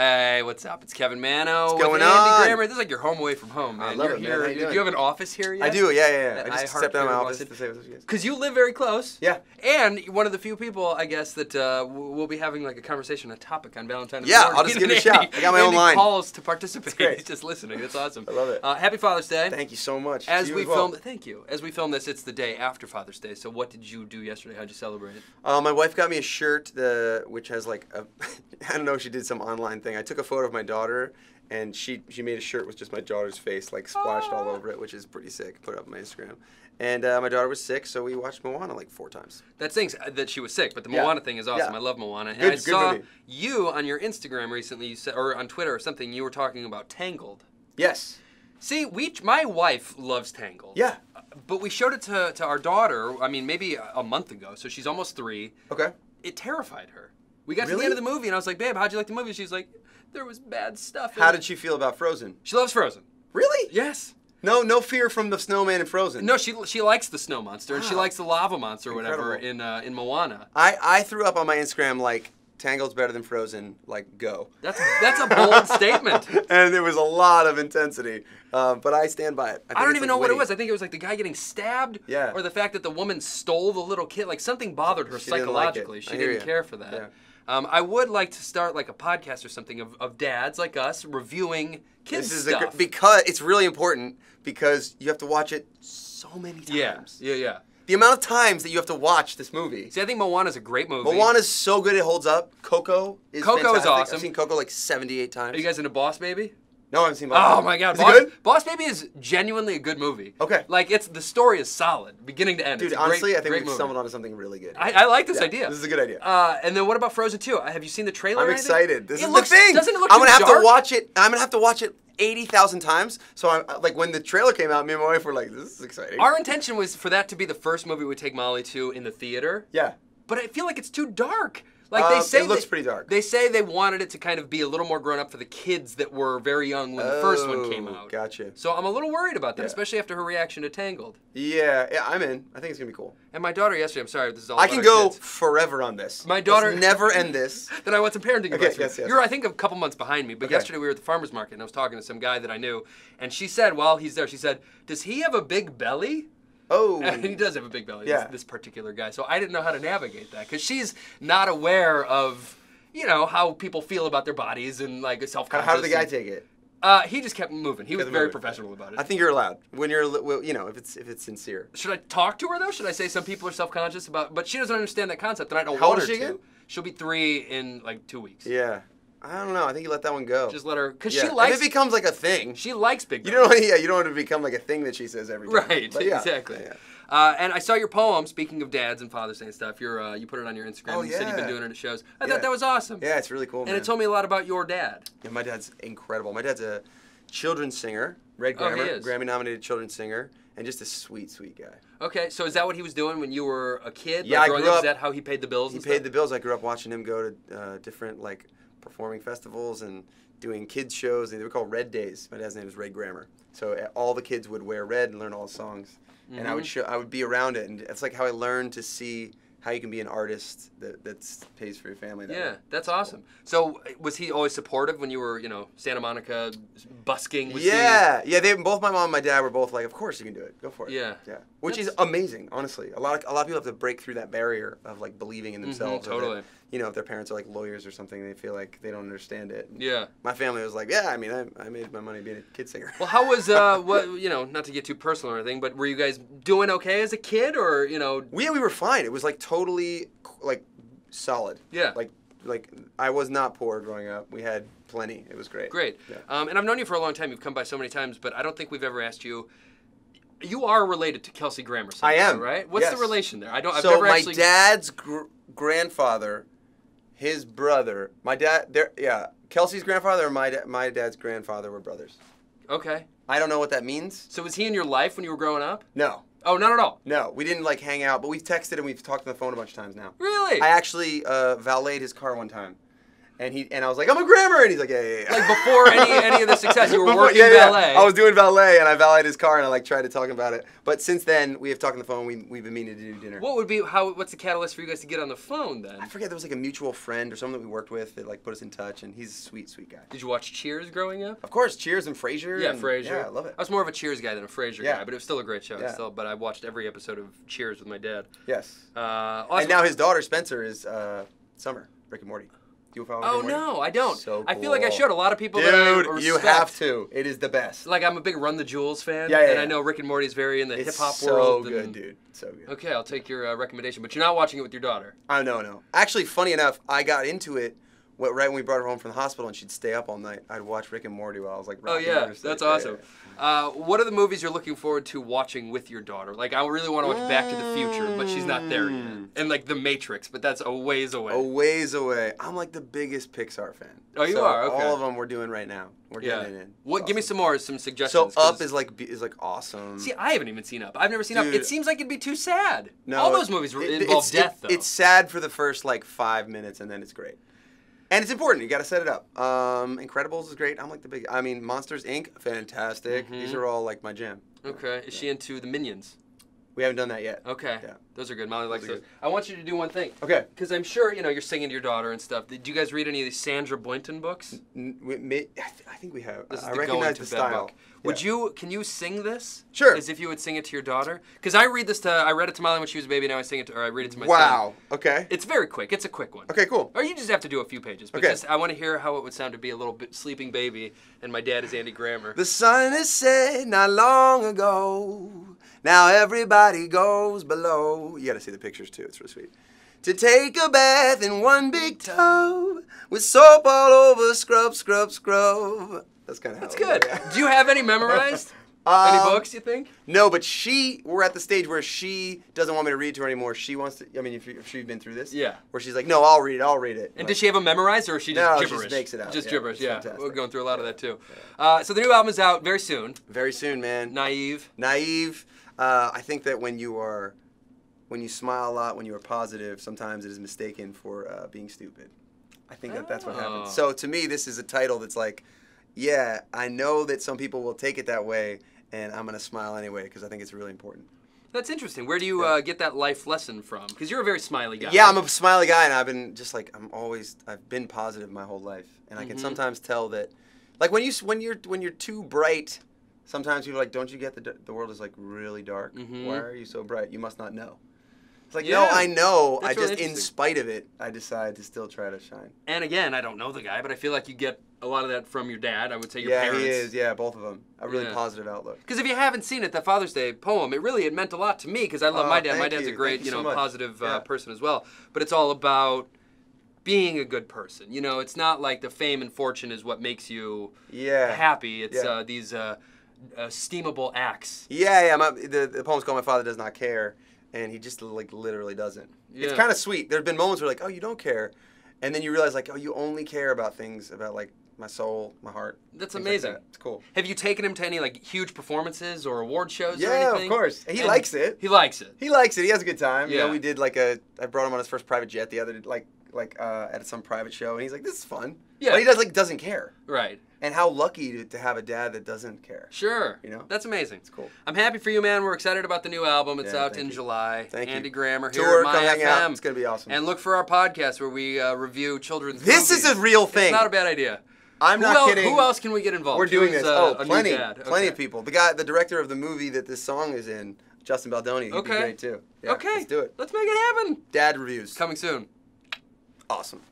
Hey, what's up? It's Kevin Manno. What's going Andy on? Grammer. This is like your home away from home, man. I love You're it, man. here. How you do doing? you have an office here yet? I do, yeah, yeah, yeah. I just stepped out of my here office to say what's up, guys. Because you live very close. Yeah. And one of the few people, I guess, that uh, w- will be having like a conversation, a topic on Valentine's Day. Yeah. I'll just give it a shout. I got my own Andy line. calls to participate. great. He's just listening. That's awesome. I love it. Uh, happy Father's Day. Thank you so much. As To you we well. film, thank you. As we film this, it's the day after Father's Day. So, what did you do yesterday? How'd you celebrate? Uh, my wife got me a shirt, the which has like a, I don't know, she did some online thing. I took a photo of my daughter, and she she made a shirt with just my daughter's face like splashed all over it, which is pretty sick. Put it up on my Instagram. And uh, my daughter was sick, so we watched Moana like four times. That stinks uh, that she was sick, but the Yeah. Moana thing is awesome. Yeah. I love Moana. And Good- I good saw movie. you on your Instagram recently, you said, or on Twitter or something. You were talking about Tangled. Yes. See, we, my wife loves Tangled. Yeah. But we showed it to, to our daughter. I mean, maybe a, a month ago. So she's almost three. Okay. It terrified her. We got to the end of the movie, and I was like, "Babe, how'd you like the movie?" She's like, "There was bad stuff." How it." did she feel about Frozen? She loves Frozen. Really? Yes. No, no fear from the snowman in Frozen. No, she she likes the snow monster and she likes the lava monster or whatever Incredible. in uh, in Moana. I I threw up on my Instagram like Tangled's better than Frozen. Like go. That's that's a bold statement. and there was a lot of intensity, uh, but I stand by it. I think don't even like, know what it was. I think it was like the guy getting stabbed, Yeah. or the fact that the woman stole the little kid. Like something bothered her She didn't like psychologically. She didn't ya. care for that. Yeah. Um, I would like to start like a podcast or something of, of dads like us reviewing kids This is a, stuff. because it's really important because you have to watch it so many times. yeah, yeah. yeah. The amount of times that you have to watch this movie. See, I think Moana's a great movie. Moana's so good it holds up. Coco is Coco is awesome. I've seen Coco like 78 times. Are you guys into Boss Baby? No, I haven't seen Oh Baby. my god, Is Boss, it good? Boss Baby is genuinely a good movie. Okay. Like it's the story is solid, beginning to end. Dude, It's a great- honestly, I think we've movie. stumbled onto something really good. I, I like this Yeah, idea. This is a good idea. Uh, and then what about Frozen 2? Have you seen the trailer? I'm excited. This It is looks, the thing. Doesn't it look I'm gonna have dark? to watch it. I'm gonna have to watch it eighty thousand times. So I like when the trailer came out, me and my wife were like, "This is exciting." Our intention was for that to be the first movie we would take Molly to in the theater, yeah. but I feel like it's too dark. Like they Uh, say, it looks they- pretty dark. They say they wanted it to kind of be a little more grown up for the kids that were very young when the first one came Oh, out. Gotcha. So I'm a little worried about that, Yeah. especially after her reaction to Tangled. Yeah, yeah, I'm in. I think it's gonna be cool. And my daughter yesterday, I'm sorry, this is all I can go kids. forever on this. My Let's daughter- never end this. Then I want some parenting advice. Okay, from yes, yes. You're, I think, a couple months behind me. But Okay. yesterday we were at the farmer's market and I was talking to some guy that I knew, and she said, while he's there, she said, "Does he have a big belly?" Oh, And he does have a big belly. Yeah. This, this particular guy. So I didn't know how to navigate that because she's not aware of, you know, how people feel about their bodies and like self-conscious. how did the guy and- take it? Uh, he just kept moving. He was very moving. professional about it. I think you're allowed when you're, well, you know, if it's if it's sincere. Should I talk to her though? Should I say some people are self-conscious about? But she doesn't understand that concept, and I don't How want her she to. again? She'll be three in like two weeks. Yeah, I don't know. I think you let that one go. Just let her, cause yeah. she If likes. it becomes like a thing. she likes big. You don't, yeah, you don't want it to become like a thing that she says every time. Right, yeah, exactly. yeah. Uh, and I saw your poem. Speaking of dads and Father's Day and stuff, you're uh, you put it on your Instagram. Oh, you said you've been doing it at shows. I thought that was awesome. Yeah, it's really cool, And man. it told me a lot about your dad. Yeah, my dad's incredible. My dad's a children's singer, Red Oh, Grammer, is. Grammy-nominated children's singer, and just a sweet, sweet guy. Okay, so is that what he was doing when you were a kid? Yeah, like I grew Is up- that how he paid the bills? He and paid stuff? the bills. I grew up watching him go to uh, different like performing festivals and doing kids shows. They were called Red Days. My dad's name is Red Grammer. So uh, all the kids would wear red and learn all the songs, and I would Mhm. show. I would be around it, and it's like how I learned to see how you can be an artist that that's pays for your family. That Yeah, way. that's awesome. So uh, was he always supportive when you were, you know, Santa Monica busking? Yeah, yeah. They both my mom and my dad were both like, "Of course you can do it. Go for it." Yeah. yeah. Which is amazing, honestly. A lot of a lot of people have to break through that barrier of like believing in themselves. Mm-hmm, totally. you know, if their parents are like lawyers or something, they feel like they don't understand it. Yeah. My family was like, "Yeah, I mean, I, I made my money being a kid singer." Well, how was uh, what you know? Not to get too personal or anything, but were you guys doing okay as a kid, or you know? we we were fine. It was like totally like solid. Yeah. Like like I was not poor growing up. We had plenty. It was great. Great. Yeah. Um, and I've known you for a long time. You've come by so many times, but I don't think we've ever asked you. You are related to Kelsey Grammer. I am, right? What's the relation there? I don't. I've so my actually. dad's gr- grandfather, his brother, my dad, there, yeah, Kelsey's grandfather and my da- my dad's grandfather were brothers. Okay. I don't know what that means. So was he in your life when you were growing up? No, Oh, not at all. no, we didn't like hang out, but we've texted and we've talked on the phone a bunch of times now. Really? I actually uh, valeted his car one time, And he and I was like, I'm a Grammer, and he's like, yeah, yeah, yeah. Like before any any of the success, you were Before- working yeah, yeah. valet. I was doing valet, and I valeted his car, and I like tried to talk about it. But since then, we have talked on the phone. We we've been meaning to do dinner. What would be how? What's the catalyst for you guys to get on the phone then? I forget there was like a mutual friend or someone that we worked with that like put us in touch, and he's a sweet, sweet guy. Did you watch Cheers growing up? Of course, Cheers and Frasier. Yeah, and- Frasier. Yeah, I love it. I was more of a Cheers guy than a Frasier Yeah. guy, but it was still a great show. Yeah. Still, but I watched every episode of Cheers with my dad. Yes. Uh, awesome. And now his daughter Spencer is uh, Summer Rick and Morty. Do you follow? Oh and Morty? no, I don't. So I feel like I cool. showed a lot of people that I Dude, you respect. have to. It is the best. Like I'm a big Run the Jewels fan, Yeah, yeah, and I yeah. know Rick and Morty is very in the hip It's hop so world. good, and- dude. So good. Okay, I'll take your uh, recommendation, but you're not watching it with your daughter. Oh no, no. Actually, funny enough, I got into it. What, right when we brought her home from the hospital and she'd stay up all night, I'd watch Rick and Morty while I was like. Oh rocking yeah, her to sleep. that's Yeah, yeah, awesome. Uh, what are the movies you're looking forward to watching with your daughter? Like, I really want to watch Back to the Future, but she's not there yet, Mm. and like The Matrix, but that's a ways away. A ways away. I'm like the biggest Pixar fan. Oh, you So are? Okay. All of them we're doing right now. We're yeah. getting it in. What? Give me some more, some suggestions. So Up is like be- is like awesome. See, I haven't even seen Up. I've never seen Up. Dude. It seems like it'd be too sad. no, All those movies it- involve it's, death, it- though. It's sad for the first like five minutes and then it's great. And it's important. You got to set it up. Um, Incredibles is great. I'm like the big. I mean, Monsters Inc. Fantastic. These Mhm. are all like my jam. okay. Is she into the Minions? We haven't done that yet. Okay. Yeah. Those are good. Molly likes Those those. I want you to do one thing. Okay. Because I'm sure, you know, you're singing to your daughter and stuff. Did you guys read any of these Sandra Boynton books? N- we may- I, th- I think we have. This is I the recognize going to the bed style. book. Would Yeah. you? Can you sing this? Sure. As if you would sing it to your daughter? Because I read this to. I read it to Molly when she was a baby. Now I sing it to, or I read it to my son. Wow. Okay. It's very quick. It's a quick one. Okay. Cool. Or you just have to do a few pages. But Okay. just I want to hear how it would sound to be a little bit sleeping baby, and my dad is Andy Grammer. The sun is set not long ago. Now everybody goes below. You got to see the pictures too. It's really sweet. To take a bath in one big tub with soap all over, scrub, scrub, scrub. That's kind of That's good. Do you have any memorized? Um, any books? You think? No, but she, we're at the stage where she doesn't want me to read to her anymore. She wants to, I mean, if, you, if she's been through this, Yeah. where she's like, no, I'll read it, I'll read it. And does she have them memorized, or is she just No, she just gibberish? makes it out, Just yeah, gibberish. Yeah, fantastic. we're going through a lot of that too. Uh, so the new album is out very soon. Very soon, man. Naive. naive. Uh, I think that when you are, when you smile a lot, when you are positive, sometimes it is mistaken for uh, being stupid. I think that that's what Oh. happens. So to me, this is a title that's like, yeah, I know that some people will take it that way, and I'm gonna smile anyway because I think it's really important. That's interesting. Where do you uh, get that life lesson from? Because you're a very smiley guy. Yeah, I'm a smiley guy, and I've been just like I'm always I've been positive my whole life, and I can Mhm. sometimes tell that, like when you s- when you're when you're too bright, sometimes people are like, don't you get the the world is like really dark? Mhm. Why are you so bright? You must not know. It's like Yeah. no, I know. I That's really just in spite of it, I decide to still try to shine. And again, I don't know the guy, but I feel like you get a lot of that from your dad. I would say your yeah, parents. he is. Yeah, both of them. A really Yeah. positive outlook. Because if you haven't seen it, that Father's Day poem, it really it meant a lot to me because I love Oh, my dad. My dad's a great, Thank you you so know, much. positive uh, person as well. But it's all about being a good person. You know, it's not like the fame and fortune is what makes you Yeah. happy. It's Yeah. uh, these uh, uh, steamable acts. Yeah, yeah. My, the the poem's called "My Father Does Not Care," and he just like literally doesn't. It's kind of sweet. There've been moments where like, oh, you don't care, and then you realize like, oh, you only care about things about like my soul, my heart. That's things like amazing. that. It's cool. Have you taken him to any like huge performances or award shows or Yeah, of course. He And likes it. He likes it. He likes it. He has a good time. You Yeah. know, we did like a. I brought him on his first private jet the other like like uh, at some private show, and he's like, this is fun. Yeah. But he does like doesn't care. Right. And how lucky to, to have a dad that doesn't care. Sure. You know? That's amazing. It's cool. I'm happy for you, man. We're excited about the new album. It's Yeah, out in you. July. Thank you. Andy Grammer here Tour, at My FM. out. It's gonna be awesome. And look for our podcast where we uh, review children's movies. This movies. is a real thing. It's not a bad idea. I'm who not el- kidding. Who else can we get involved? We're doing Who's, this. uh, oh, a plenty, dad? plenty Okay. of people. The guy, the director of the movie that this song is in, Justin Baldoni. He'd Okay. be great too. Yeah, okay. let's do it. Let's make it happen. Dad reviews. Coming soon. Awesome.